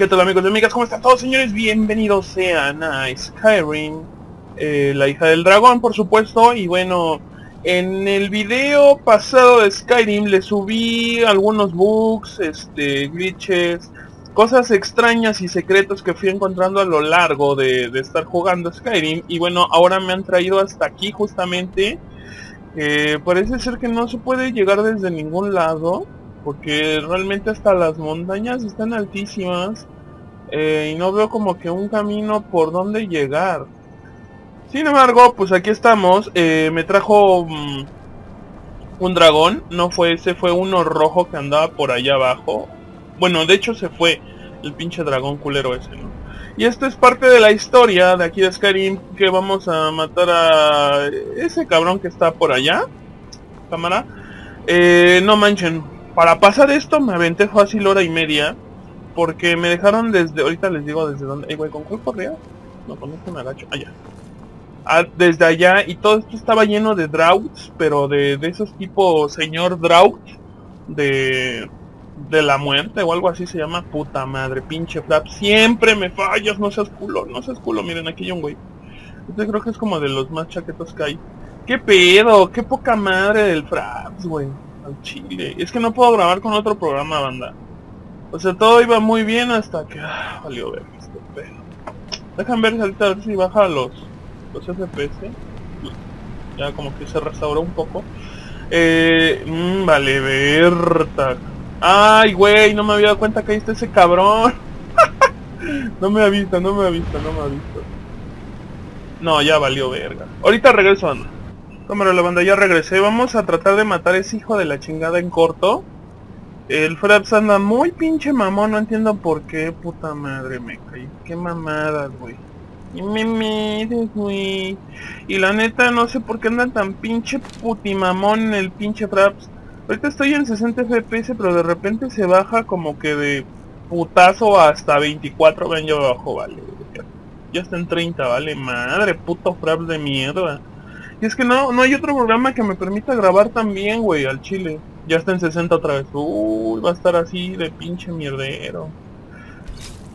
Qué tal amigos y amigas, ¿cómo están todos señores? Bienvenidos sean a Skyrim, eh, la hija del dragón por supuesto, y bueno, en el video pasado de Skyrim le subí algunos bugs, este, glitches, cosas extrañas y secretos que fui encontrando a lo largo de, de estar jugando Skyrim, y bueno, ahora me han traído hasta aquí justamente, eh, parece ser que no se puede llegar desde ningún lado, porque realmente hasta las montañas están altísimas eh, y no veo como que un camino por donde llegar. Sin embargo, pues aquí estamos, eh, me trajo mm, un dragón, no fue ese, fue uno rojo que andaba por allá abajo. Bueno, de hecho se fue el pinche dragón culero ese, ¿no? Y esto es parte de la historia de aquí de Skyrim, que vamos a matar a ese cabrón que está por allá. Cámara. Eh, no manchen, para pasar esto me aventé fácil hora y media. Porque me dejaron desde... Ahorita les digo desde dónde... Ey, güey, ¿con cuál correa? No, con este me agacho. Allá. Ah, desde allá. Y todo esto estaba lleno de droughts. Pero de, de esos tipo señor drought. De... De la muerte o algo así se llama. Puta madre, pinche Frap. Siempre me fallas, no seas culo. No seas culo. Miren, aquí hay un güey. Este creo que es como de los más chaquetos que hay. ¿Qué pedo? ¿Qué poca madre del Fraps, güey? Al chile. Es que no puedo grabar con otro programa, banda. O sea, todo iba muy bien hasta que... Ah, valió ver este pedo. Dejan ver ahorita a ver si baja los, los FPS. Ya como que se restauró un poco. Eh, mmm, vale, verta. Ay, güey, no me había dado cuenta que ahí está ese cabrón. no me ha visto, no me ha visto, no me ha visto. No, ya valió verga. Ahorita regreso, anda. Cámara la banda, ya regresé. Vamos a tratar de matar a ese hijo de la chingada en corto. El Fraps anda muy pinche mamón, no entiendo por qué, puta madre, me caí. Qué mamadas, güey. Y me mires, güey. Y la neta, no sé por qué anda tan pinche putimamón el pinche Fraps. Ahorita estoy en 60 FPS, pero de repente se baja como que de putazo hasta 24. Ven, yo abajo, vale. Ya está en 30, vale. Madre, puto Fraps de mierda. Y es que no, no hay otro programa que me permita grabar también, güey, al chile. Ya está en 60 otra vez. Uy, va a estar así de pinche mierdero.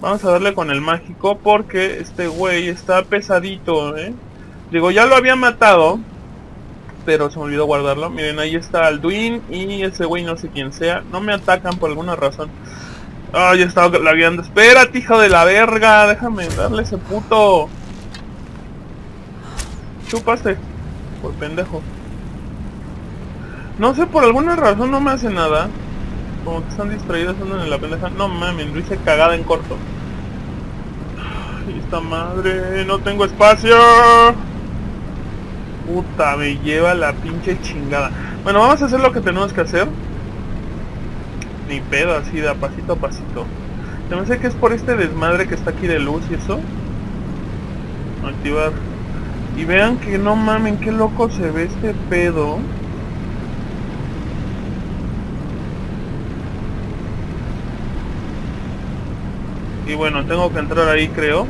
Vamos a darle con el mágico porque este güey está pesadito, ¿eh? Digo, ya lo había matado. Pero se me olvidó guardarlo. Miren, ahí está Alduin y ese güey no sé quién sea. No me atacan por alguna razón. Ay, ya estaba lagueando. Espérate, hijo de la verga. Déjame darle ese puto. Chupaste pendejo. No sé, por alguna razón no me hace nada. Como que están distraídos andan en la pendeja. No mames, lo hice cagada en corto. Ay, esta madre, no tengo espacio. Puta, me lleva la pinche chingada. Bueno, vamos a hacer lo que tenemos que hacer. Ni pedo, así de a pasito a pasito. Se me sé que es por este desmadre que está aquí de luz y eso. Activar y vean que no mamen, qué loco se ve este pedo. Y bueno, tengo que entrar ahí, creo.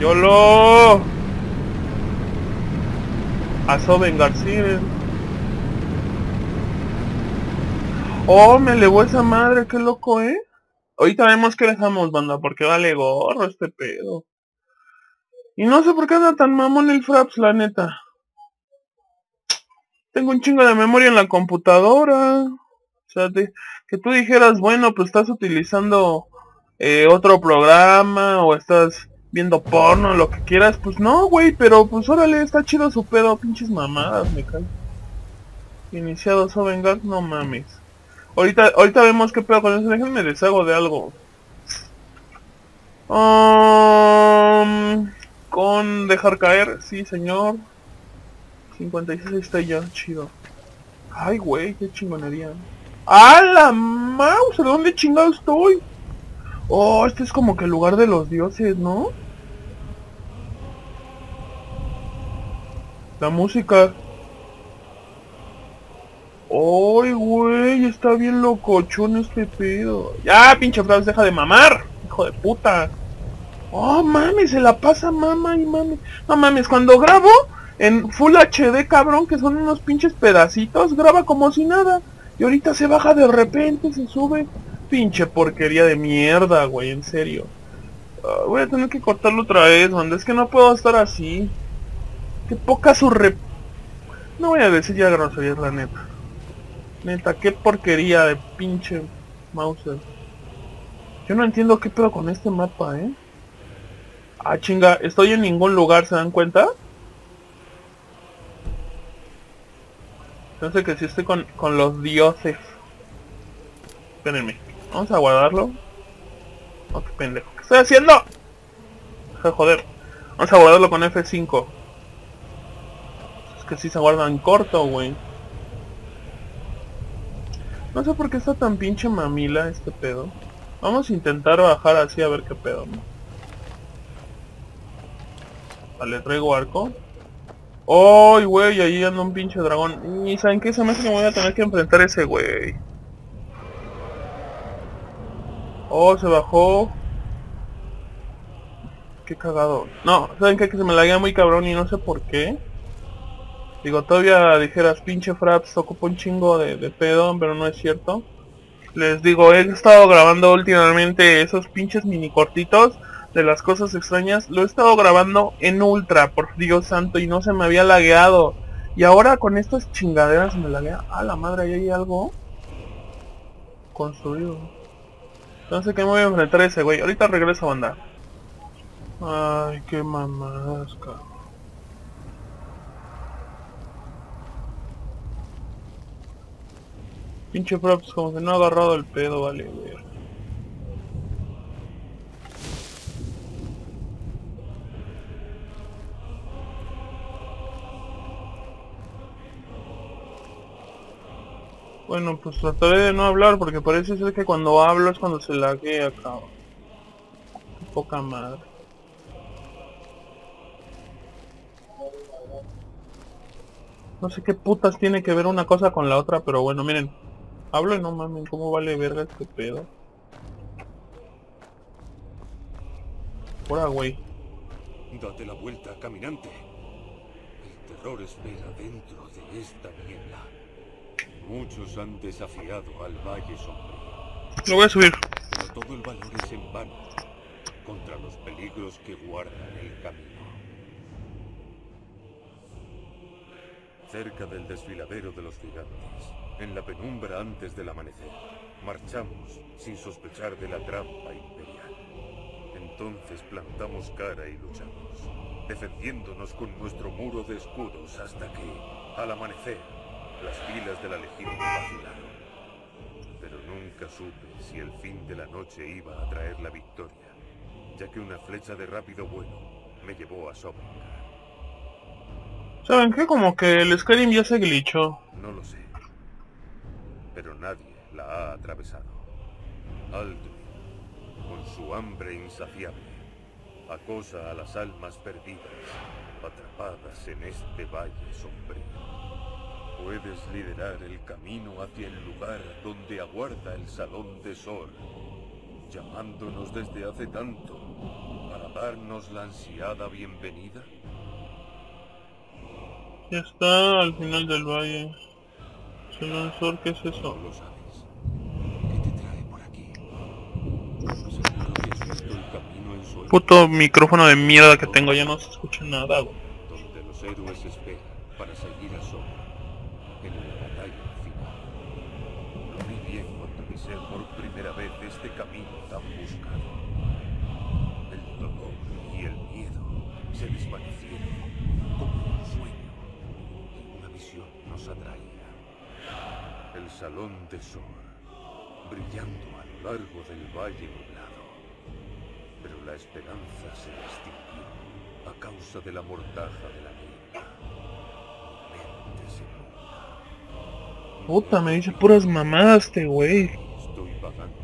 ¡Yolo! A Soben García. Oh, me elevó esa madre, qué loco, ¿eh? Ahorita vemos que dejamos, banda, porque vale gorro este pedo. Y no sé por qué anda tan mamón el Fraps, la neta. Tengo un chingo de memoria en la computadora. O sea, que tú dijeras, bueno, pues estás utilizando eh, otro programa o estás viendo porno, lo que quieras. Pues no, güey, pero pues órale, está chido su pedo. Pinches mamadas, me cae. Iniciado Sovengar, no mames. Ahorita, ahorita vemos qué pedo con eso. Déjenme deshago de algo. Um, con dejar caer, sí señor. 56 está ya, chido. Ay, güey, qué chingonería. ¡A la mouse! ¿De dónde chingado estoy? Oh, este es como que el lugar de los dioses, ¿no? La música. ¡Ay, güey! Está bien locochón este pedo. ¡Ya, pinche Flash, deja de mamar! ¡Hijo de puta! Oh, mames, se la pasa mama y mames. No mames, cuando grabo en Full HD, cabrón, que son unos pinches pedacitos, graba como si nada. Y ahorita se baja de repente, se sube. Pinche porquería de mierda, güey, en serio. Ah, voy a tener que cortarlo otra vez, man. Es que no puedo estar así. Qué poca su rep... No voy a decir ya groserías, la neta. Neta, qué porquería de pinche Mauser. Yo no entiendo qué pedo con este mapa, ¿eh? Ah, chinga, estoy en ningún lugar, ¿se dan cuenta? Entonces que si estoy con, con los dioses. Espérenme. Vamos a guardarlo. Oh, qué pendejo. ¿Qué estoy haciendo? joder. Vamos a guardarlo con F5. Es que si se guarda en corto, güey. No sé por qué está tan pinche mamila este pedo. Vamos a intentar bajar así a ver qué pedo, ¿no? Vale, traigo arco. ¡Ay, güey! Ahí anda un pinche dragón. ¿Y saben qué? Se me hace que me voy a tener que enfrentar a ese güey. Oh, se bajó. Qué cagado. No, ¿saben qué? Que se me laguea muy cabrón y no sé por qué. Digo, todavía dijeras, pinche Fraps, ocupa un chingo de, de pedo, pero no es cierto. Les digo, he estado grabando últimamente esos pinches mini cortitos de las cosas extrañas, lo he estado grabando en ultra, por Dios santo, y no se me había lagueado. Y ahora con estas chingaderas me laguea. A la madre, ahí hay algo construido. Entonces que me voy a enfrentar ese güey. Ahorita regreso a banda. Ay, qué mamadas, cabrón. Pinche props, como que no ha agarrado el pedo, vale, güey. Bueno, pues trataré de no hablar porque parece ser que cuando hablo es cuando se laguea, cabrón. Poca madre. No sé qué putas tiene que ver una cosa con la otra, pero bueno, miren. Hablo y no mames, ¿cómo vale verga este pedo? Hola, güey. Date la vuelta, caminante. El terror espera dentro de esta niebla. Muchos han desafiado al Valle Sombrío. Lo voy a subir. Pero todo el valor es en vano contra los peligros que guardan el camino. Cerca del desfiladero de los gigantes, en la penumbra antes del amanecer, marchamos sin sospechar de la trampa imperial. Entonces plantamos cara y luchamos, defendiéndonos con nuestro muro de escudos hasta que, al amanecer, las filas de la legión vacilaron. Pero nunca supe si el fin de la noche iba a traer la victoria, ya que una flecha de rápido vuelo me llevó a Sovngar. ¿Saben qué? Como que el Skyrim ya se glitchó. No lo sé. Pero nadie la ha atravesado. Alduin, con su hambre insaciable, acosa a las almas perdidas, atrapadas en este valle sombrío. Puedes liderar el camino hacia el lugar donde aguarda el Salón de Sol, llamándonos desde hace tanto para darnos la ansiada bienvenida. Ya está al final del valle. Salón Sol, ¿qué es eso? No lo sabes. ¿Qué te trae por aquí? Seguro que has visto el camino en Sol, Puto micrófono de mierda que tengo, ya no se escucha nada, donde los héroes esperan salón de Sol, brillando a lo largo del valle nublado. Pero la esperanza se extinguió a causa de la mortaja de la niebla. Mi mente se nubla. Puta, me dice puras mamadas este güey. Estoy vagando.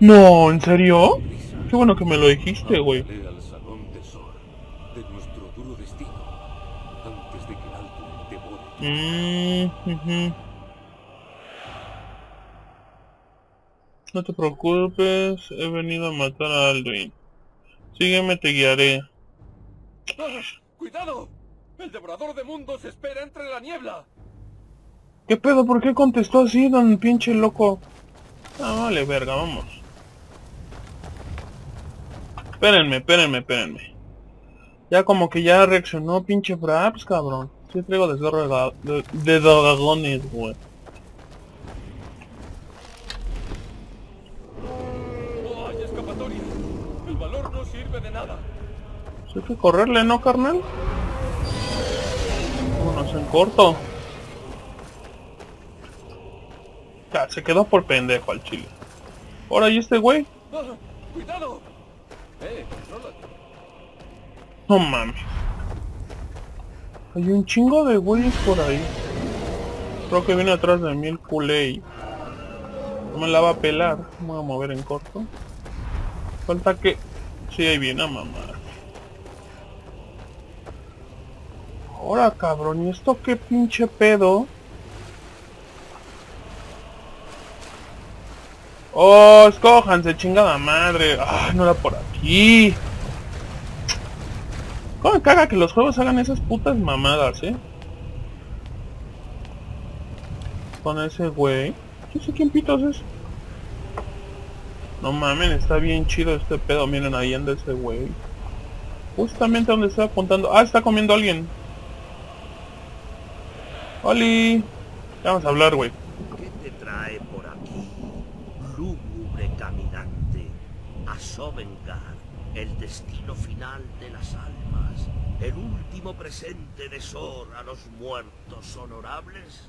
No, ¿en serio? Qué bueno que me lo dijiste, güey. Al salón de Sor, de nuestro duro destino, antes de que Alduin devore. Mm, ujú. No te preocupes, he venido a matar a Alduin. Sígueme, te guiaré. ¡Ah! ¡Cuidado! ¡El devorador de mundos espera entre la niebla! ¿Qué pedo? ¿Por qué contestó así, don pinche loco? Ah, vale, verga, vamos. Espérenme, espérenme, espérenme. Ya como que ya reaccionó pinche Fraps, cabrón. Sí traigo desgarro de, de, dragones, güey. ¡Oh, hay escapatoria! El valor no sirve de nada. Hay que correrle, ¿no, carnal? Vámonos en corto. Ya, se quedó por pendejo al chile. Ahora, ¿y este güey? ¡Cuidado! No mames. Hay un chingo de güeyes por ahí. Creo que viene atrás de mí el culé. No me la va a pelar. Me voy a mover en corto. Falta que... Sí, ahí viene a mamar. Ahora cabrón, ¿y esto qué pinche pedo? Oh, escójanse, chingada madre. Ah, no era por aquí. ¿Cómo me caga que los juegos hagan esas putas mamadas, eh? Con ese güey. ¿Qué sé quién pitos es? No mamen, está bien chido este pedo. Miren, ahí anda ese güey. Justamente donde está apuntando. Ah, está comiendo alguien. ¡Oli! Vamos a hablar, güey. ¿Qué te trae por aquí? Lúgubre caminante, a Sovengar, el destino final de las almas, el último presente de Sor a los muertos honorables.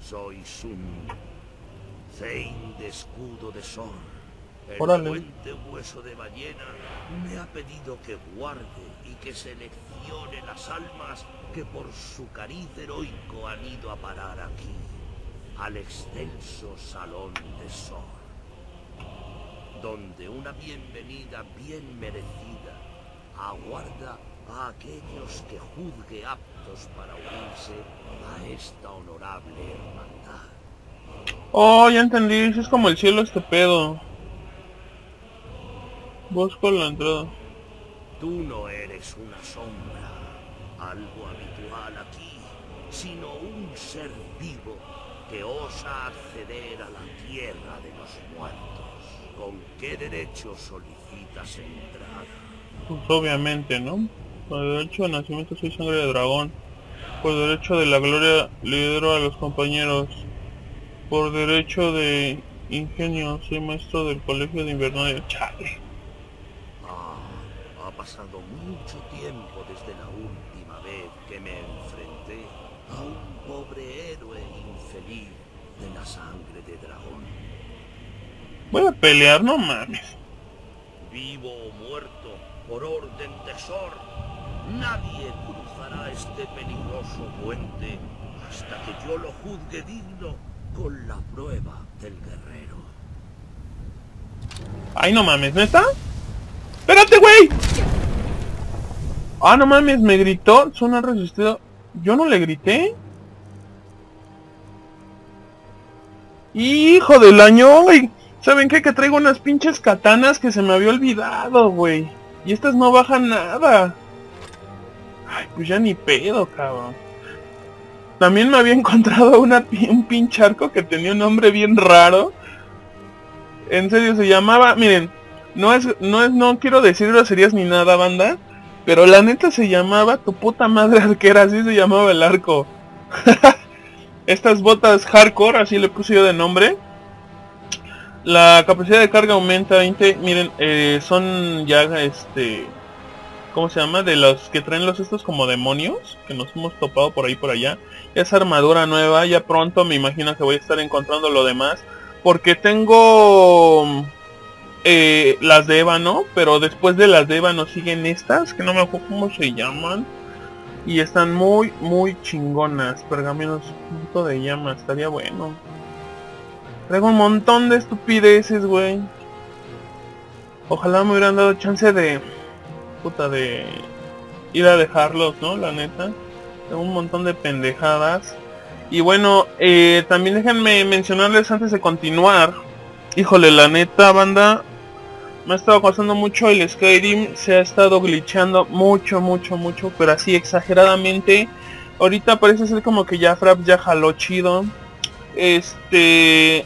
Soy Sun, Zein de escudo de Sor. El Órale. fuente hueso de ballena me ha pedido que guarde y que seleccione las almas que por su cariz heroico han ido a parar aquí, al excelso salón de Sor, donde una bienvenida bien merecida aguarda a aquellos que juzgue aptos para unirse a esta honorable hermandad. Oh, ya entendí. Es como el cielo este pedo. Busco la entrada. Tú no eres una sombra, algo habitual aquí, sino un ser vivo que osa acceder a la tierra de los muertos. ¿Con qué derecho solicitas entrar? Pues obviamente, ¿no? Por derecho de nacimiento soy sangre de dragón. Por derecho de la gloria lidero a los compañeros. Por derecho de ingenio soy maestro del colegio de invernalia. Chale. Pasado mucho tiempo desde la última vez que me enfrenté a un pobre héroe infeliz de la sangre de dragón. Voy a pelear, no mames. Vivo o muerto, por orden de Sor, nadie cruzará este peligroso puente hasta que yo lo juzgue digno con la prueba del guerrero. Ay, no mames, ¿neta? ¡Espérate, güey! Ah, no mames, me gritó. Son han resistido. Yo no le grité. Hijo del año, güey. ¿Saben qué? Que traigo unas pinches katanas que se me había olvidado, güey. Y estas no bajan nada. Ay, pues ya ni pedo, cabrón. También me había encontrado una, un pinche arco que tenía un nombre bien raro. En serio, se llamaba... Miren, no es... No es... No quiero decir groserías ni nada, banda. Pero la neta se llamaba tu puta madre arquera, así se llamaba el arco. Estas botas hardcore, así le puse yo de nombre. La capacidad de carga aumenta 20. Miren, eh, son ya este... ¿Cómo se llama? De los que traen los estos como demonios. Que nos hemos topado por ahí por allá. Esa armadura nueva. Ya pronto me imagino que voy a estar encontrando lo demás. Porque tengo... eh, las de ébano. Pero después de las de ébano siguen estas. Que no me acuerdo cómo se llaman. Y están muy, muy chingonas. Pergaminos punto de llama. Estaría bueno. Traigo un montón de estupideces, güey. Ojalá me hubieran dado chance de... Puta de... Ir a dejarlos, ¿no? La neta. Tengo un montón de pendejadas. Y bueno, eh, también déjenme mencionarles antes de continuar. Híjole, la neta, banda. Me ha estado costando mucho el Skyrim. Se ha estado glitchando mucho, mucho, mucho. Pero así exageradamente. Ahorita parece ser como que ya Frap ya jaló chido. Este...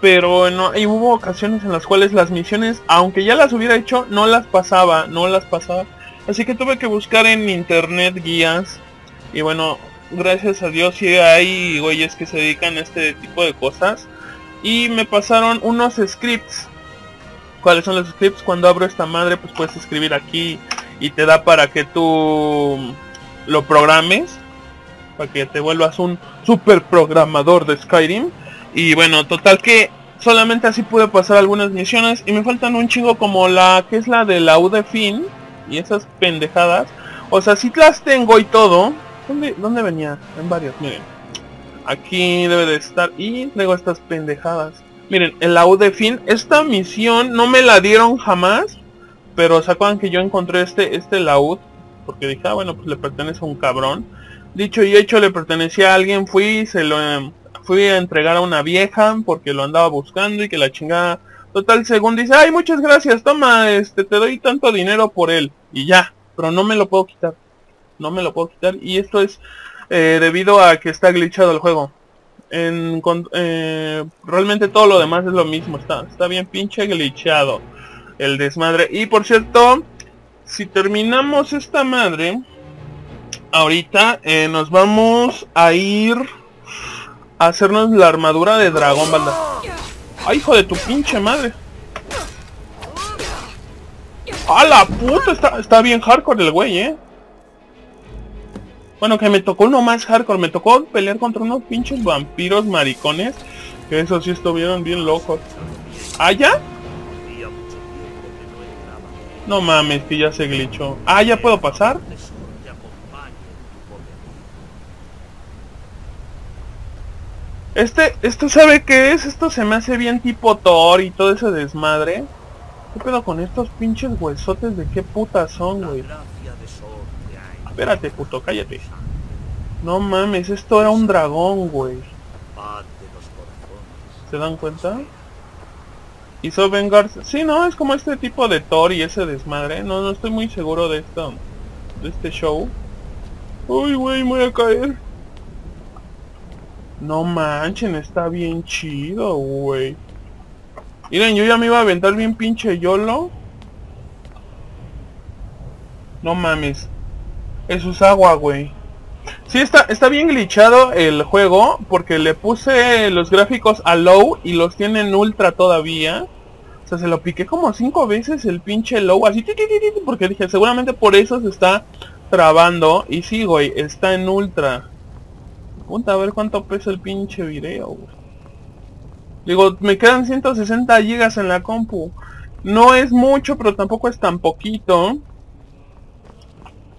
Pero no, y hubo ocasiones en las cuales las misiones, aunque ya las hubiera hecho, no las pasaba, no las pasaba. Así que tuve que buscar en internet guías. Y bueno, gracias a Dios sí hay güeyes que se dedican a este tipo de cosas. Y me pasaron unos scripts. ¿Cuáles son los scripts? Cuando abro esta madre pues puedes escribir aquí y te da para que tú lo programes. Para que te vuelvas un super programador de Skyrim. Y bueno, total que solamente así pude pasar algunas misiones. Y me faltan un chingo como la que es la de la U de fin. Y esas pendejadas. O sea, si las tengo y todo. ¿Dónde, dónde venía? En varios, miren. Aquí debe de estar. Y traigo estas pendejadas. Miren, el la U de fin. Esta misión no me la dieron jamás. Pero se acuerdan que yo encontré este, este laúd. Porque dije, ah, bueno, pues le pertenece a un cabrón. Dicho y hecho, le pertenecía a alguien. Fui, se lo em, fui a entregar a una vieja porque lo andaba buscando y que la chingada total según dice ay muchas gracias toma este te doy tanto dinero por él y ya pero no me lo puedo quitar no me lo puedo quitar y esto es eh, debido a que está glitchado el juego eh, realmente todo lo demás es lo mismo está está bien pinche glitchado el desmadre y por cierto si terminamos esta madre ahorita eh, nos vamos a ir hacernos la armadura de dragón, banda. ¡Ay, hijo de tu pinche madre! ¡A la puta! Está, está bien hardcore el güey, ¿eh? Bueno, que me tocó uno más hardcore. Me tocó pelear contra unos pinches vampiros maricones. Que eso sí estuvieron bien locos. ¿Ah, ya? No mames, que ya se glitchó. Ah, ¿ya puedo pasar? Este, esto sabe qué es, esto se me hace bien tipo Thor y todo ese desmadre. ¿Qué pedo con estos pinches huesotes de qué putas son, güey? Espérate, puto, cállate. No mames, esto era un dragón, güey. ¿Se dan cuenta? Hizo vengarse. Sí, no, es como este tipo de Thor y ese desmadre. No, no estoy muy seguro de esto. De este show. Uy, güey, me voy a caer. No manchen, está bien chido, güey. Miren, yo ya me iba a aventar bien pinche YOLO. No mames. Eso es agua, güey. Sí, está, está bien glitchado el juego porque le puse los gráficos a low y los tiene en ultra todavía. O sea, se lo piqué como cinco veces el pinche low, así porque dije, seguramente por eso se está trabando. Y sí, güey, está en ultra a ver cuánto pesa el pinche video, Digo, me quedan 160 gigas en la compu. No es mucho, pero tampoco es tan poquito.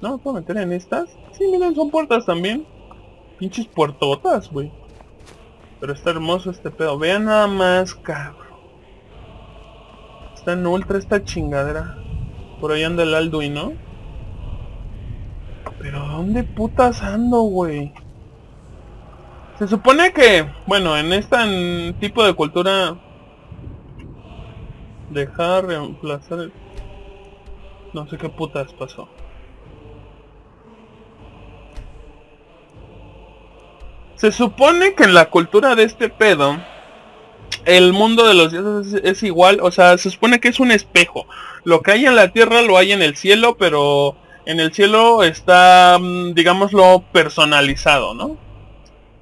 No, ¿puedo meter en estas? Sí, miren, son puertas también. Pinches puertotas, güey. Pero está hermoso este pedo. Vean nada más, cabrón. Está en ultra esta chingadera. Por ahí anda el Alduin, ¿no? Pero ¿dónde putas ando, güey? Se supone que, bueno, en este tipo de cultura... Dejar reemplazar No sé qué putas pasó. Se supone que en la cultura de este pedo, el mundo de los dioses es, igual, o sea, se supone que es un espejo. Lo que hay en la tierra lo hay en el cielo, pero en el cielo está, mm, digámoslo, personalizado, ¿no?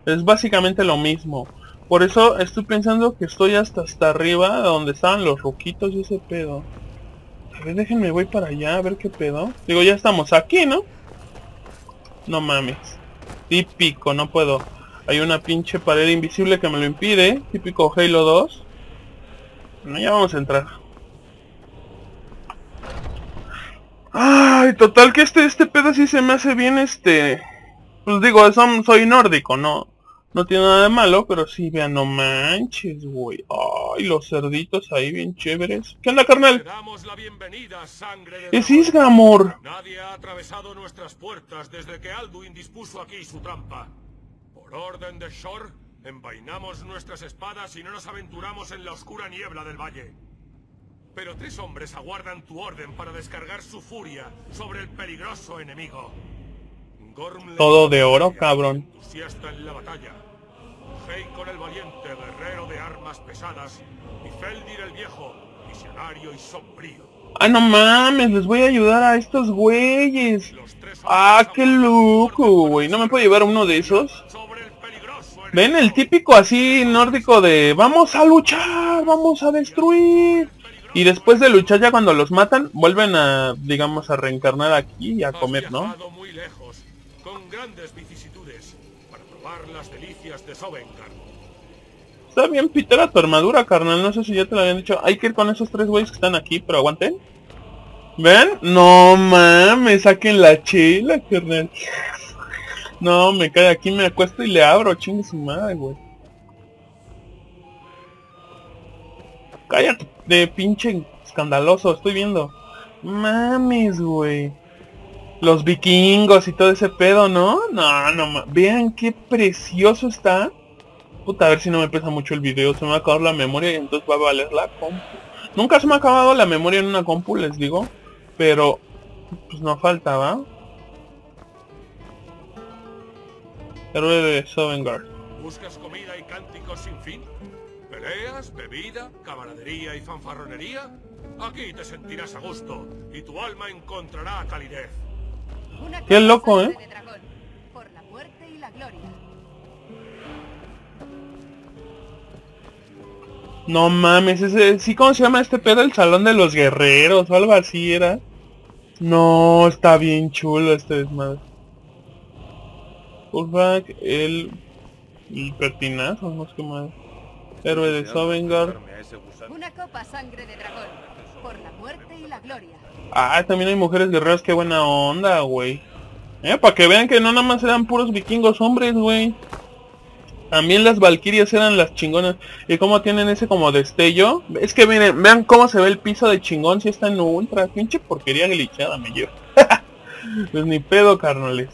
Es básicamente lo mismo. Por eso estoy pensando que estoy hasta hasta arriba, donde estaban los roquitos y ese pedo. A ver, déjenme, voy para allá, a ver qué pedo. Digo, ya estamos aquí, ¿no? No mames. Típico, no puedo. Hay una pinche pared invisible que me lo impide. Típico Halo 2. Bueno, ya vamos a entrar. Ay, total que este, este pedo sí se me hace bien, este... Pues digo, soy nórdico, ¿no? No tiene nada de malo, pero sí, vean, no manches, güey. Ay, los cerditos ahí bien chéveres. ¿Qué onda, carnal? damos la bienvenida, sangre de es Isgamor. Nadie ha atravesado nuestras puertas desde que Alduin dispuso aquí su trampa. Por orden de Shor, envainamos nuestras espadas y no nos aventuramos en la oscura niebla del valle. Pero tres hombres aguardan tu orden para descargar su furia sobre el peligroso enemigo. Todo de oro, cabrón. Heikon el valiente, guerrero de armas pesadas, y Feldir el viejo, visionario y sombrío. Ah, no mames, les voy a ayudar a estos güeyes. Ah, qué loco, güey. ¿No me puedo llevar uno de esos? Ven el típico así nórdico de vamos a luchar, vamos a destruir. Y después de luchar ya cuando los matan, vuelven a, digamos, a reencarnar aquí y a comer, ¿no? viajado muy lejos, con grandes vicisitudes, para probar las delicias de Sovngarde. Está bien pitera tu armadura, carnal. No sé si ya te lo habían dicho. Hay que ir con esos tres güeyes que están aquí, pero aguanten. ¿Ven? No mames, saquen la chela, carnal. No, me cae aquí, me acuesto y le abro, chingue su madre, güey. Cállate, de pinche escandaloso, estoy viendo. Mames, güey. Los vikingos y todo ese pedo, ¿no? No, no, vean qué precioso está. Puta, a ver si no me pesa mucho el video, se me va a acabar la memoria y entonces va a valer la compu. Nunca se me ha acabado la memoria en una compu, les digo. Pero, pues no falta, ¿va? Héroe de Sovngarde. ¿Buscas comida y cánticos sin fin? ¿Peleas, bebida, camaradería y fanfarronería? Aquí te sentirás a gusto y tu alma encontrará calidez. Una Qué loco, ¿eh? por la muerte y la gloria. No mames, ese, sí, ¿cómo se llama este pedo? El Salón de los Guerreros o algo así era. No, está bien chulo este desmadre. Pullback, el... El pertinazo, no sé qué más. Héroe de gusano. Una copa sangre de dragón, por la muerte y la gloria. Ah, también hay mujeres guerreras, qué buena onda, güey. Eh, para que vean que no nada más eran puros vikingos hombres, güey. También las valquirias eran las chingonas. Y cómo tienen ese como destello. Es que miren, vean cómo se ve el piso de chingón si está en ultra. Pinche porquería glitchada me llevo. pues ni pedo, carnales.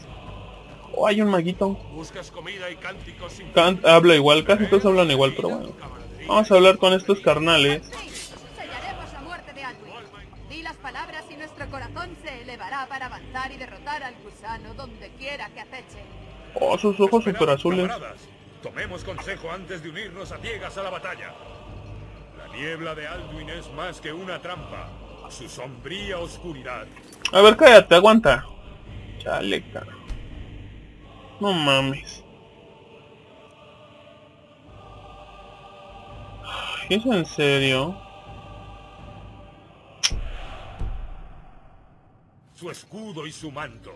Oh, hay un maguito. ¿Buscas comida y cánticos sin habla igual, casi todos hablan igual, pero bueno. Vamos a hablar con estos carnales. Sí, sellaremos la muerte de Alduin. Di las palabras y nuestro corazón se elevará para avanzar y derrotar al gusano donde quiera que aceche. Oh, sus ojos super azules. Tomemos consejo antes de unirnos a ciegas a la batalla. La niebla de Alduin es más que una trampa. Su sombría oscuridad A ver, cállate, aguanta. Chale, cara. No mames. ¿Es en serio? su escudo y su manto.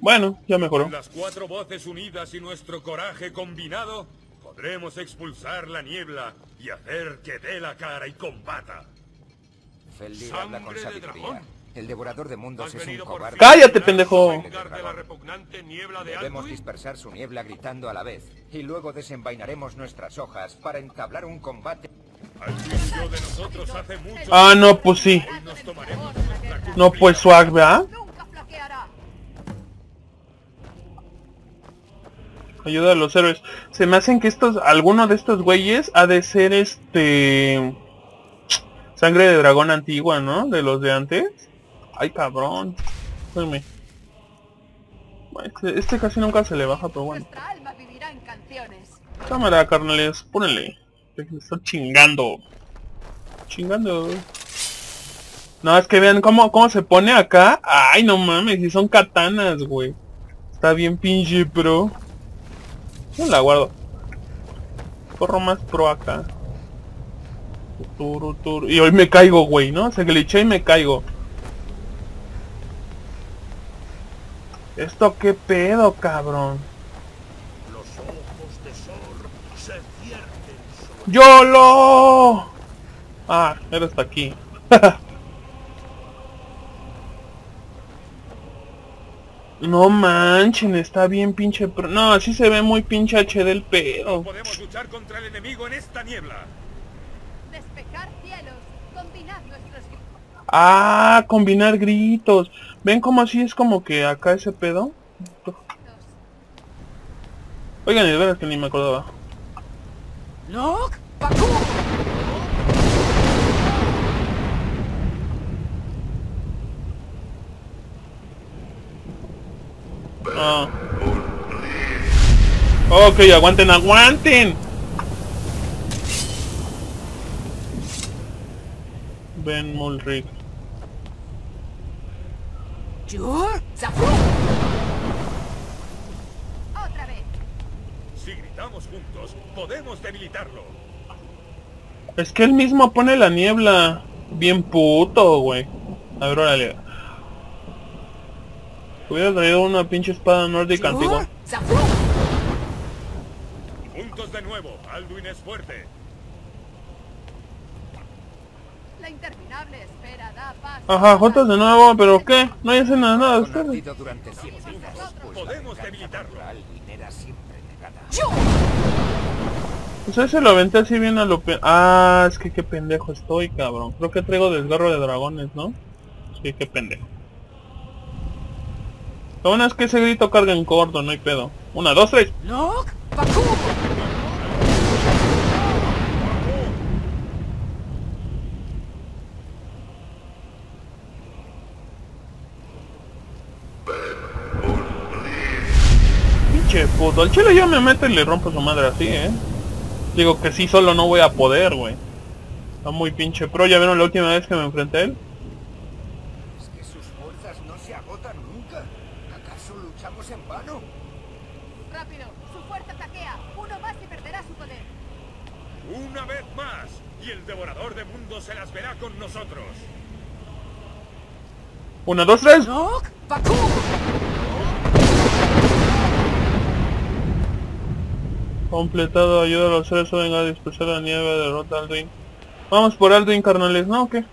Bueno, ya mejoró. Con las cuatro voces unidas y nuestro coraje combinado, podremos expulsar la niebla y hacer que dé la cara y combata. Feldir habla con sabiduría. El devorador de mundos es un cobarde. ¡Cállate, pendejo! Debemos dispersar su niebla gritando a la vez. Y luego desenvainaremos nuestras hojas para entablar un combate. Ah, no, pues sí. No, pues swag, ¿verdad? Ayuda a los héroes. Se me hacen que estos, alguno de estos güeyes ha de ser este... Sangre de dragón antigua, ¿no? De los de antes. Ay, cabrón. Espérame. Este, este casi nunca se le baja, pero bueno. Nuestra alma vivirá en canciones. Cámara, carnales, ponele. Me está chingando. Chingando. No, es que vean cómo, cómo se pone acá. Ay, no mames, si son katanas, güey. Está bien pinche pro. No la guardo. Corro más pro acá. Y hoy me caigo, güey, ¿no? Se glitché y me caigo. ¿Esto qué pedo, cabrón? Los ojos de Sor se sobre ¡YOLO! Ah, era hasta aquí. no manchen, está bien pinche... pro- No, así se ve muy pinche HD el pedo. Podemos luchar contra el enemigo en esta niebla. Despejar cielos. Combinad nuestros gritos. Ah, combinar gritos. ¿Ven cómo así es como que acá ese pedo? Oigan, de veras que ni me acordaba. Ah. Ok, aguanten, aguanten. Ben Mulrick. Otra vez. Si gritamos juntos, podemos debilitarlo. Es que él mismo pone la niebla. Bien puto, güey. A ver, órale. Hubiera traído una pinche espada nórdica antigua. Juntos de nuevo. Alduin es fuerte. La interminable. Ajá, juntos de nuevo, pero ¿qué? No hacen nada, nada Con ustedes. pues Podemos debilitarlo. Pues ese lo aventé así bien a lo pe... Ah, es que qué pendejo estoy, cabrón. Creo que traigo desgarro de dragones, ¿no? Sí, qué pendejo. Lo bueno es que ese grito carga en corto, no hay pedo. Una, dos, tres. Pinche puto. Al chile yo me meto y le rompo su madre así, ¿eh? Digo que sí, solo no voy a poder, güey. Está muy pinche pro. ¿Ya vieron la última vez que me enfrenté a él? Es que sus fuerzas no se agotan nunca. ¿Acaso luchamos en vano? Rápido. Su fuerza saquea. Uno más y perderá su poder. Una vez más. Y el devorador de mundos se las verá con nosotros. Una, dos, tres. Completado, ayuda a los seres venga a dispersar la nieve, derrota a Alduin. Vamos por Alduin, carnales, ¿no? ¿O qué?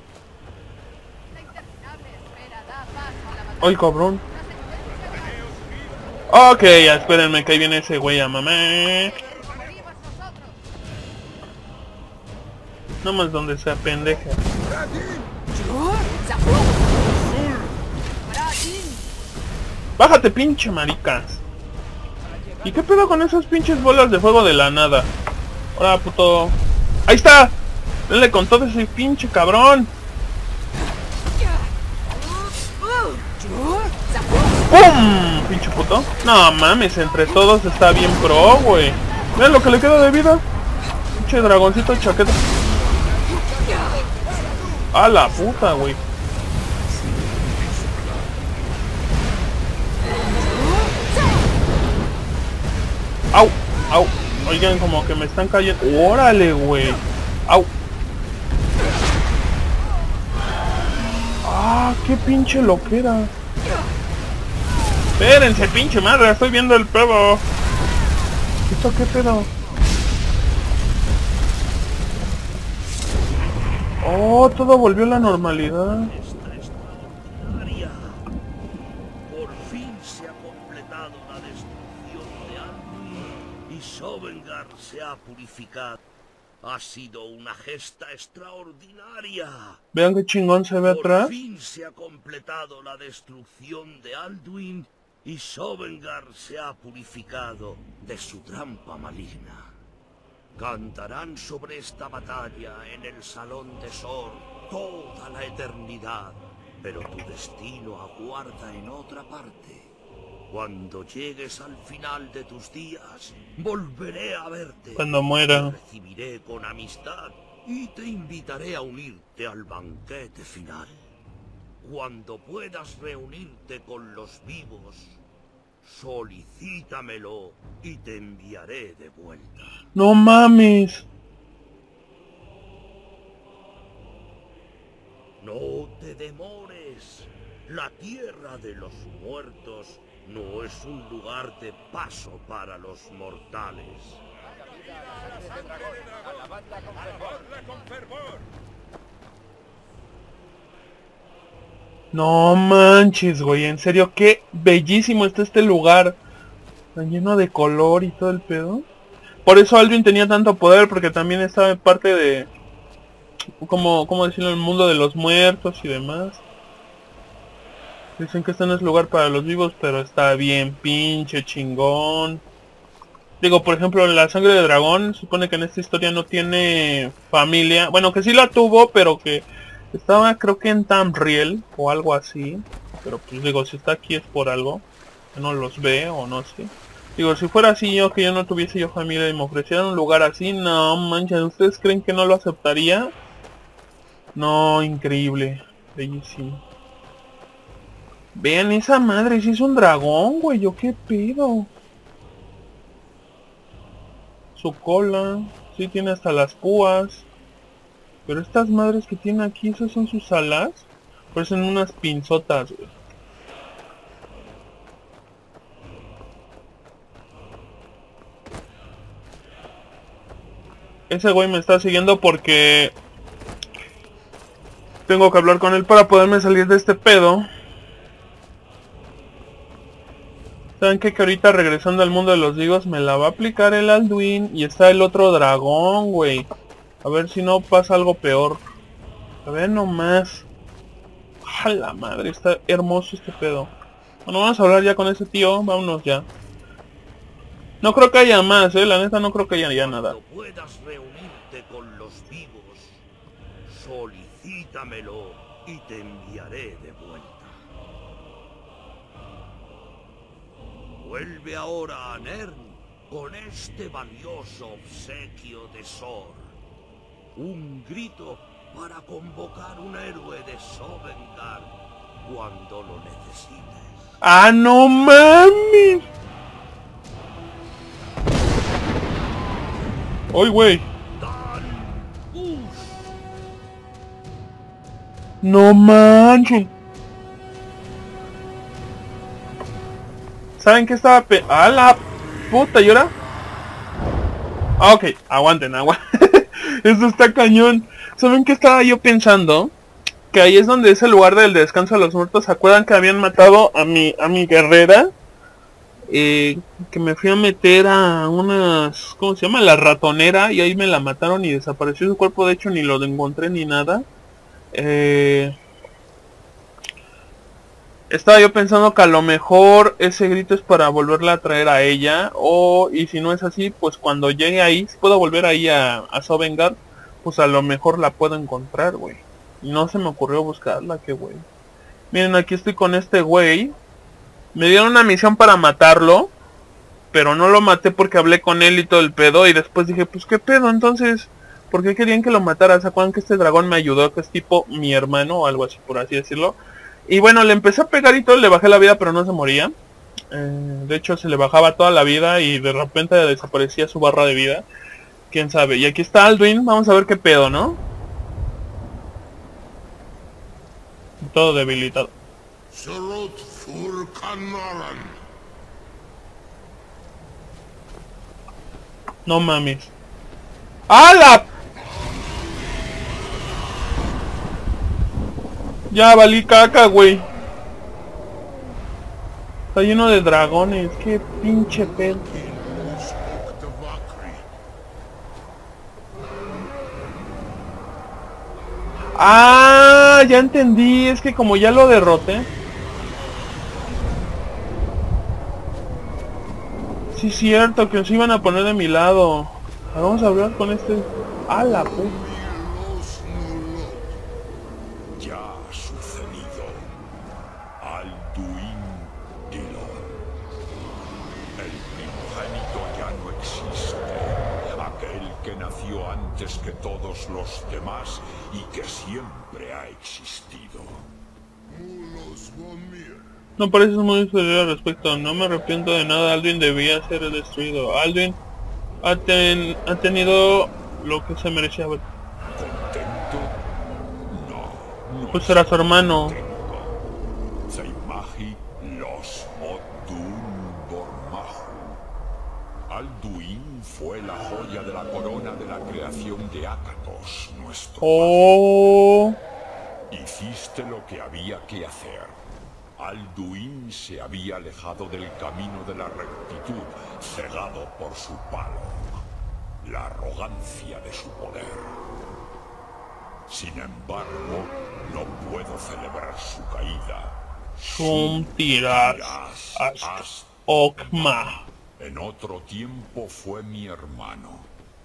Ay, cabrón. Ok, espérenme que ahí viene ese güey a nosotros. No más donde sea pendeja. Bájate, pinche maricas. ¿Y qué pedo con esas pinches bolas de fuego de la nada? Hola, puto. ¡Ahí está! Denle con todo ese pinche cabrón. ¡Pum! Pinche puto. No mames, entre todos está bien pro, güey. Vean lo que le queda de vida. Pinche dragoncito chaqueta. A la puta, güey. Au. Oigan, como que me están cayendo. Órale, güey. Au. Ah, qué pinche loquera. Espérense, pinche madre, estoy viendo el pedo. ¿Esto qué pedo? Oh, todo volvió a la normalidad. Se ha purificado. Ha sido una gesta extraordinaria. Vean qué chingón se ve Por atrás. fin se ha completado la destrucción de Alduin y Sovengar se ha purificado de su trampa maligna. Cantarán sobre esta batalla en el Salón de Sor toda la eternidad, pero tu destino aguarda en otra parte. Cuando llegues al final de tus días, volveré a verte. Cuando muera. Te recibiré con amistad y te invitaré a unirte al banquete final. Cuando puedas reunirte con los vivos, solicítamelo y te enviaré de vuelta. No mames. No te demores. La tierra de los muertos no es un lugar de paso para los mortales. No manches, güey. En serio, qué bellísimo está este lugar. Tan lleno de color y todo el pedo. Por eso Alvin tenía tanto poder, porque también estaba en parte de... Como, ¿Cómo decirlo? El mundo de los muertos y demás. Dicen que este no es lugar para los vivos, pero está bien pinche chingón. Digo, por ejemplo, la sangre de dragón supone que en esta historia no tiene familia. Bueno, que sí la tuvo, pero que estaba creo que en Tamriel o algo así. Pero pues digo, si está aquí es por algo. Que no los ve o no sé. Digo, si fuera así yo, que yo no tuviese yo familia y me ofrecieran un lugar así, no manches, ¿ustedes creen que no lo aceptaría? No, increíble. Bellísimo. Vean esa madre, si es un dragón, güey, yo qué pedo. Su cola, sí tiene hasta las púas. Pero estas madres que tiene aquí, ¿esas son sus alas? Parecen unas pinzotas, güey. Ese güey me está siguiendo porque... Tengo que hablar con él para poderme salir de este pedo. ¿Saben qué? Que ahorita regresando al mundo de los digos me la va a aplicar el Alduin y está el otro dragón, güey. A ver si no pasa algo peor. A ver nomás. A la madre, está hermoso este pedo. Bueno, vamos a hablar ya con ese tío. Vámonos ya. No creo que haya más, eh. La neta no creo que haya ya nada. Puedas reunirte con los vivos, solicítamelo y te enviaré de vuelta. Vuelve ahora a Nern con este valioso obsequio de Sor. Un grito para convocar un héroe de Sovengar cuando lo necesites. ¡Ah, no mames! ¡Ay, güey! ¡No manches! ¿Saben qué estaba pe... ¡A la puta! ¿Y ahora? Ah, ok. Aguanten, agua. Eso está cañón. ¿Saben qué estaba yo pensando? Que ahí es donde es el lugar del descanso de los muertos. ¿Se acuerdan que habían matado a mi, a mi guerrera? Eh, que me fui a meter a unas... ¿Cómo se llama? La ratonera. Y ahí me la mataron y desapareció su cuerpo. De hecho, ni lo encontré ni nada. Eh... Estaba yo pensando que a lo mejor ese grito es para volverla a traer a ella. O, y si no es así, pues cuando llegue ahí, si puedo volver ahí a, a Sovengar, pues a lo mejor la puedo encontrar, güey. No se me ocurrió buscarla, qué güey. Miren, aquí estoy con este güey. Me dieron una misión para matarlo. Pero no lo maté porque hablé con él y todo el pedo. Y después dije, pues qué pedo, entonces... ¿Por qué querían que lo matara? ¿Se acuerdan que este dragón me ayudó? Que es tipo mi hermano o algo así, por así decirlo. Y bueno, le empecé a pegar y todo, le bajé la vida, pero no se moría. Eh, de hecho, se le bajaba toda la vida y de repente desaparecía su barra de vida. Quién sabe. Y aquí está Alduin, vamos a ver qué pedo, ¿no? Todo debilitado. No mames. ¡Hala! Ya valí caca, güey. Está lleno de dragones. Qué pinche pedo. Ah, ya entendí. Es que como ya lo derroté. Sí, cierto, que nos iban a poner de mi lado. Ahora vamos a hablar con este... A la puta. No pareces muy superior al respecto. No me arrepiento de nada. Alduin debía ser destruido. Alduin ha, ten- ha tenido lo que se merecía. Pues era su hermano. Alduin fue la joya de la corona de la creación de Akatos, nuestro Oh. Hiciste lo que había que hacer. Se había alejado del camino de la rectitud, cegado por su palo, la arrogancia de su poder. Sin embargo, no puedo celebrar su caída. Sum tiras Tiras ast okma. En otro tiempo fue mi hermano.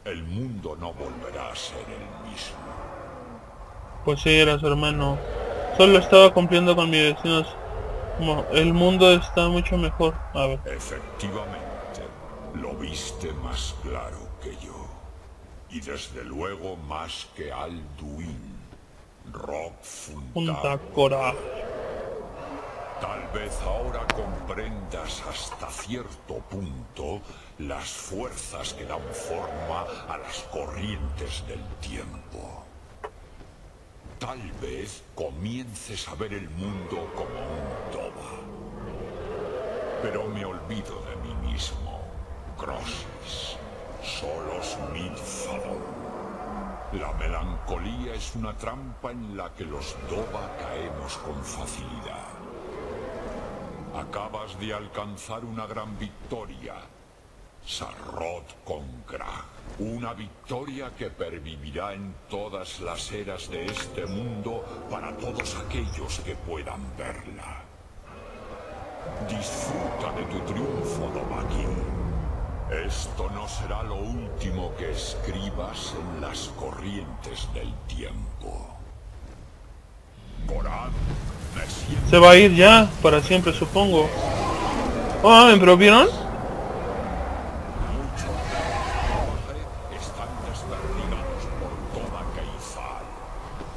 El mundo no volverá a ser el mismo. Pues sí, era su hermano. Solo estaba cumpliendo con mis destinos. El mundo está mucho mejor. A ver. Efectivamente. Lo viste más claro que yo. Y desde luego más que Alduin. Rock Punta coraje. Tal vez ahora comprendas hasta cierto punto las fuerzas que dan forma a las corrientes del tiempo. Tal vez comiences a ver el mundo como un toba. Pero me olvido de mí mismo. Crosis. Solos Midfadon. La melancolía es una trampa en la que los Doba caemos con facilidad. Acabas de alcanzar una gran victoria. Sarrot con Grag. Una victoria que pervivirá en todas las eras de este mundo para todos aquellos que puedan verla. Disfruta de tu triunfo, Dovahkiin. Esto no será lo último que escribas en las corrientes del tiempo. Se va a ir ya, para siempre supongo. Oh, pero ¿vieron? mucho de están desperdigados por toda Keizal.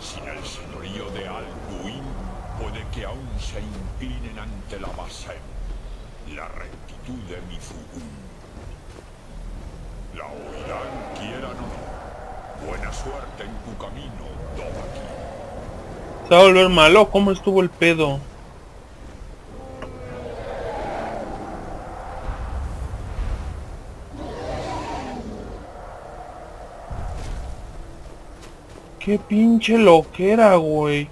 Sin el señorío de Alduin, puede que aún se inclinen ante la Basem, la rectitud de Mizugum. La oirán quieran o no. Buena suerte en tu camino, Dovahkiin. Se va a volver malo. ¿Cómo estuvo el pedo? Qué pinche loquera, güey.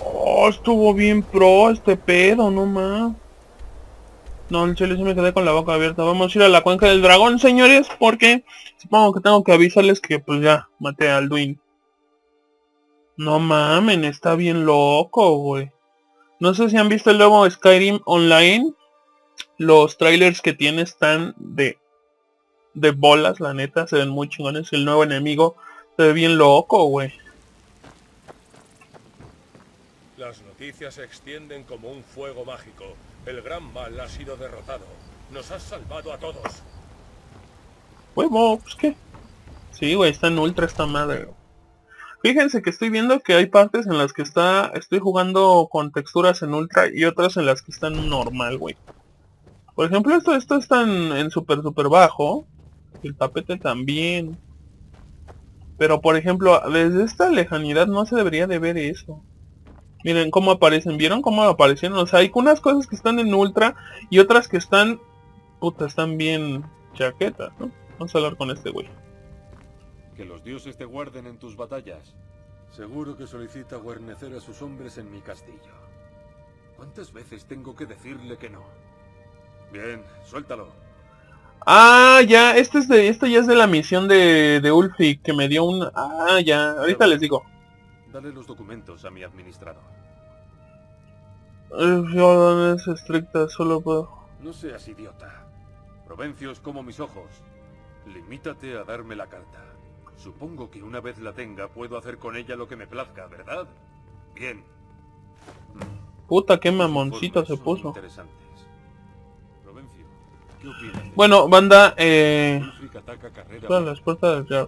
Oh, estuvo bien pro este pedo, no más. No, en serio sí me quedé con la boca abierta. Vamos a ir a la cuenca del dragón, señores, porque supongo que tengo que avisarles que pues ya maté a Alduin. No mamen, está bien loco, güey. No sé si han visto el nuevo Skyrim Online. Los trailers que tiene están de de bolas, la neta, se ven muy chingones. El nuevo enemigo se ve bien loco, güey. Las noticias se extienden como un fuego mágico. El gran mal ha sido derrotado. Nos has salvado a todos. Huevo, pues qué. Sí, güey, está en ultra esta madre. Fíjense que estoy viendo que hay partes en las que está, estoy jugando con texturas en ultra y otras en las que están normal, güey. Por ejemplo, esto, esto está en, en super super bajo. El tapete también. Pero por ejemplo, desde esta lejanidad no se debería de ver eso. Miren cómo aparecen, ¿vieron cómo aparecieron? O sea, hay unas cosas que están en ultra y otras que están... Puta, están bien chaquetas, ¿no? Vamos a hablar con este güey. Que los dioses te guarden en tus batallas. Seguro que solicita guarnecer a sus hombres en mi castillo. ¿Cuántas veces tengo que decirle que no? Bien, suéltalo. Ah, ya, este es de, esto ya es de la misión de, de Ulfric que me dio un... Ah, ya, ahorita les digo. Dale los documentos a mi administrador. Eh, Órdenes estrictas, solo puedo... No seas idiota. Provencio es como mis ojos. Limítate a darme la carta. Supongo que una vez la tenga puedo hacer con ella lo que me plazca, ¿verdad? Bien. Puta, qué mamoncito se puso. Bueno, banda, eh... Todas las puertas del.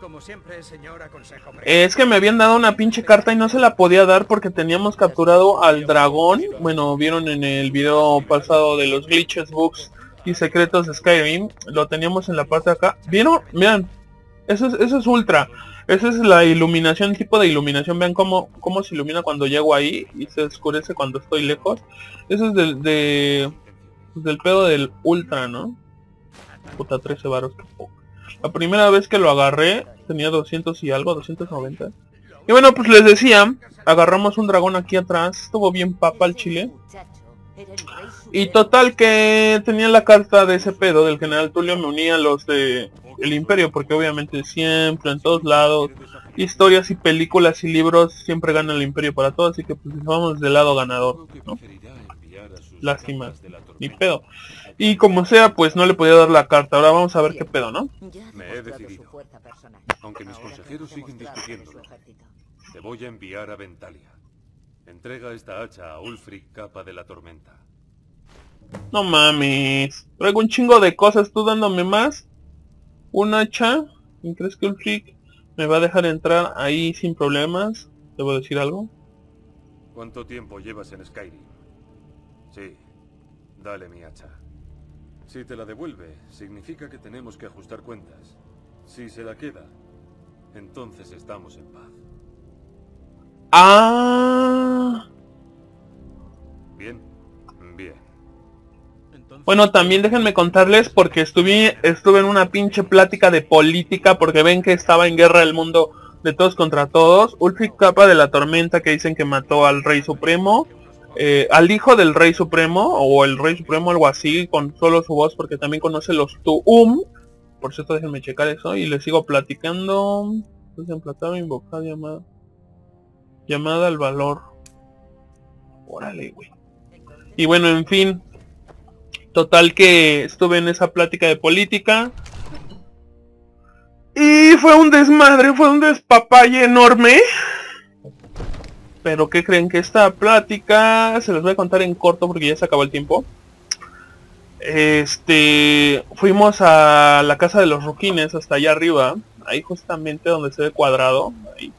Como siempre, señor, aconsejo... Eh, Es que me habían dado una pinche carta y no se la podía dar porque teníamos capturado al dragón. Bueno, vieron en el video pasado de los glitches, bugs y secretos de Skyrim. Lo teníamos en la parte de acá. ¿Vieron? Vean. Eso es, eso es ultra. Esa es la iluminación, tipo de iluminación. Vean cómo, cómo se ilumina cuando llego ahí y se oscurece cuando estoy lejos. Eso es del, de, del pedo del ultra, ¿no? Puta, 13 varos. La primera vez que lo agarré tenía 200 y algo, 290. Y bueno, pues les decía, agarramos un dragón aquí atrás, estuvo bien papa el chile. Y total que tenía la carta de ese pedo del general Tulio, me unía a los de el imperio, porque obviamente siempre, en todos lados, historias y películas y libros siempre gana el imperio para todo, así que pues vamos del lado ganador, ¿no? Lástima, ni pedo. Y como sea, pues no le podía dar la carta, ahora vamos a ver qué pedo, ¿no? Me he decidido. Aunque mis consejeros siguen discutiéndolo. Te voy a enviar a Ventalia. Entrega esta hacha a Ulfric, capa de la tormenta. No mames. Traigo un chingo de cosas, tú dándome más. Un hacha. ¿Y crees que Ulfric me va a dejar entrar ahí sin problemas? ¿Debo decir algo? ¿Cuánto tiempo llevas en Skyrim? Sí. Dale mi hacha. Si te la devuelve, significa que tenemos que ajustar cuentas. Si se la queda, entonces estamos en paz. Ah. Bien, bien. Bueno, también déjenme contarles porque estuve, estuve en una pinche plática de política porque ven que estaba en guerra el mundo de todos contra todos. Ulfric Capa de la Tormenta que dicen que mató al Rey Supremo. Eh, al hijo del Rey Supremo o el Rey Supremo algo así con solo su voz porque también conoce los Tuum. Por cierto déjenme checar eso y les sigo platicando. Entonces invocar llamada. Llamada al valor. Órale, güey. Y bueno, en fin. Total que estuve en esa plática de política. Y fue un desmadre, fue un despapalle enorme. Pero ¿qué creen? Que esta plática se los voy a contar en corto porque ya se acabó el tiempo. Este, fuimos a la casa de los roquines hasta allá arriba, ahí justamente donde se ve cuadrado, ahí.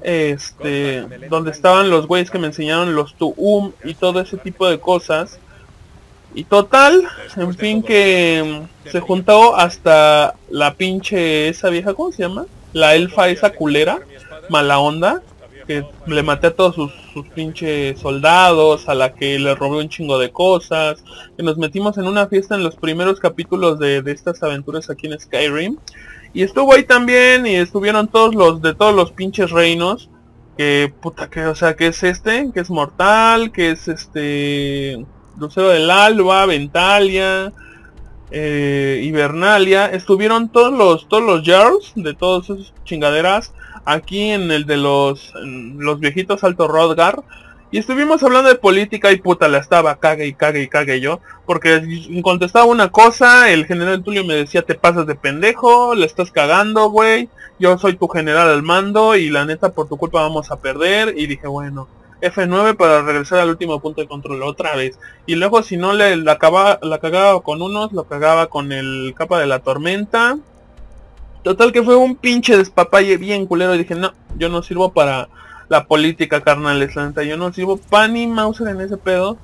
Este, donde estaban los güeyes que me enseñaron los tuum y todo ese tipo de cosas. Y total, en fin que se juntó hasta la pinche esa vieja, ¿cómo se llama? La elfa esa culera, mala onda, que le maté a todos sus, pinches soldados, a la que le robé un chingo de cosas, que nos metimos en una fiesta en los primeros capítulos de, de estas aventuras aquí en Skyrim. Y estuvo ahí también y estuvieron todos los de todos los pinches reinos. Que puta que, o sea, que es este, que es mortal, que es este Lucero del Alba, Ventalia, eh, Hibernalia, estuvieron todos los todos los Jarls de todas esas chingaderas aquí en el de los los viejitos Alto Rodgar. Y estuvimos hablando de política y puta la estaba cague y cague y cague yo porque contestaba una cosa el general Tulio me decía te pasas de pendejo le estás cagando güey. Yo soy tu general al mando y la neta por tu culpa vamos a perder y dije bueno F9 para regresar al último punto de control otra vez. Y luego si no le la, acaba, la cagaba con unos, lo cagaba con el capa de la tormenta. Total que fue un pinche despapalle bien culero y dije, no, yo no sirvo para la política carnal, la yo no sirvo pan ni Mauser en ese pedo.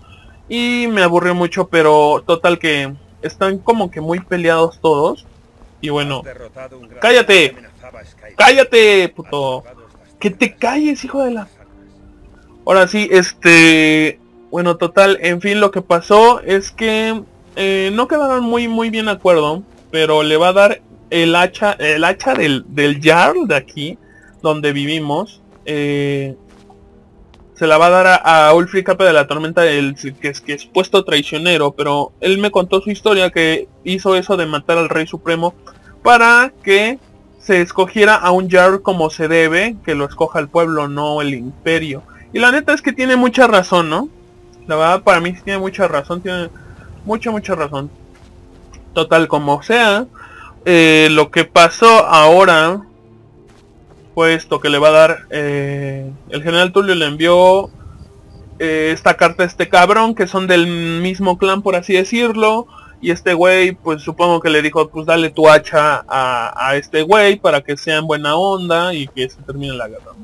Y me aburrió mucho, pero total que están como que muy peleados todos. Y bueno, cállate, cállate, puto. Que te calles, hijo de la Ahora sí, este... Bueno, total, en fin, lo que pasó es que eh, no quedaron muy muy bien de acuerdo, pero le va a dar el hacha, el hacha del, del Jarl de aquí, donde vivimos, eh, se la va a dar a, a Ulfric Capa de la Tormenta, el, que, es, que es puesto traicionero, pero él me contó su historia que hizo eso de matar al Rey Supremo para que se escogiera a un Jarl como se debe, que lo escoja el pueblo, no el imperio. Y la neta es que tiene mucha razón, ¿no? La verdad para mí tiene mucha razón, tiene mucha, mucha razón. Total, como sea, eh, lo que pasó ahora fue esto que le va a dar... Eh, el general Tulio le envió eh, esta carta a este cabrón, que son del mismo clan, por así decirlo. Y este güey, pues supongo que le dijo, pues dale tu hacha a, a este güey para que sea en buena onda y que se termine la guerra.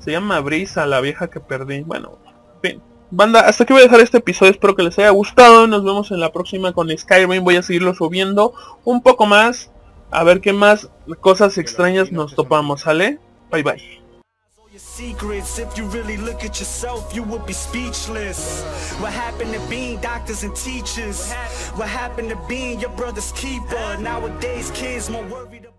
Se llama Brisa, la vieja que perdí. Bueno, en fin. Banda, hasta aquí voy a dejar este episodio. Espero que les haya gustado. Nos vemos en la próxima con Skyrim. Voy a seguirlo subiendo un poco más. A ver qué más cosas extrañas nos topamos. ¿Sale? Bye bye. if you really look at yourself you would be speechless what happened to being doctors and teachers what happened to being your brother's keeper nowadays kids more worried